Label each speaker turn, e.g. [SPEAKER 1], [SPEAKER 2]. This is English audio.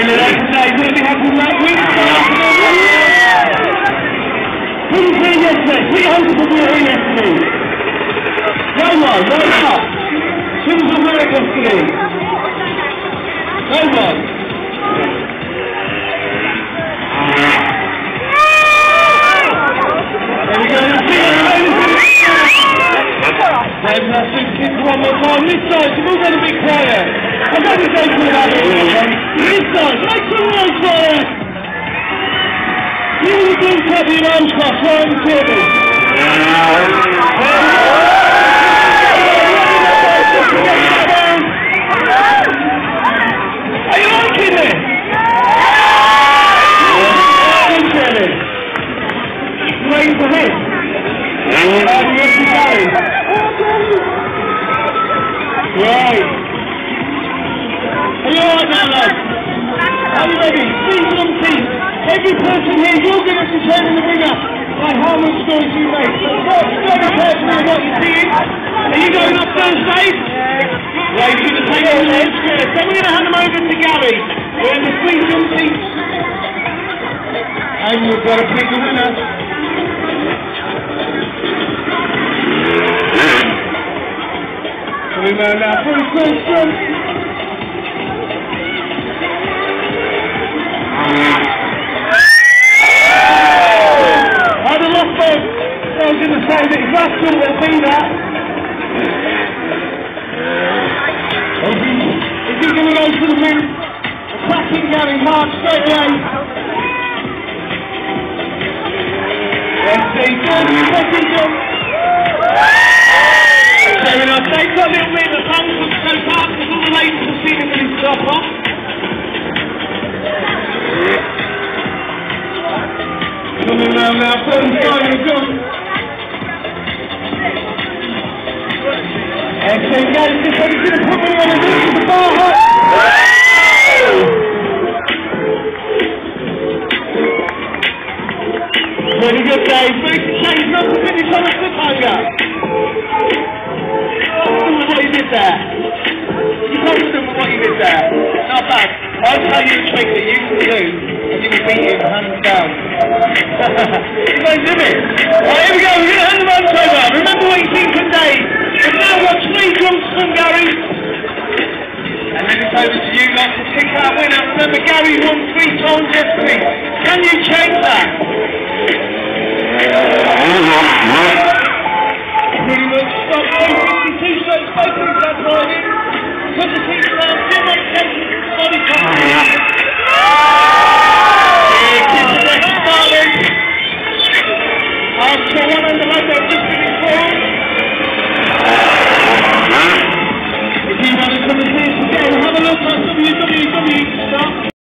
[SPEAKER 1] Taylor, that's nice. What did we have from that week? Who was here yesterday? Three hundred people were here yesterday. No one, no one. No one. This side, make some noise for it. You will do top your Every person here, you're going to determine the winner by how much noise you make. So first, very carefully what you're seeing. Are you going up Thursday? Right, you're going to take all those first. Then we're going to hand them over to Gary. We're in the three from team. And we've got to pick a winner. Know now for the question. I'd going to say that one will be that. Is he, he going to go for the win? Attacking Gary Mark straight away. Let's see, second jump. Very nice. They've got a little bit of from so far because all the ladies have seen him with his top off. Coming round now, first time gone. Guys. One is going to put me on move to the bar hut. Very good, finish what you did there. You what you did there. Not bad. I'll tell you trick that you can do, and you will beat him hands down. you guys do it. Right, here we go. We're going to hand the Remember, Gary won three times yesterday. Can you change that?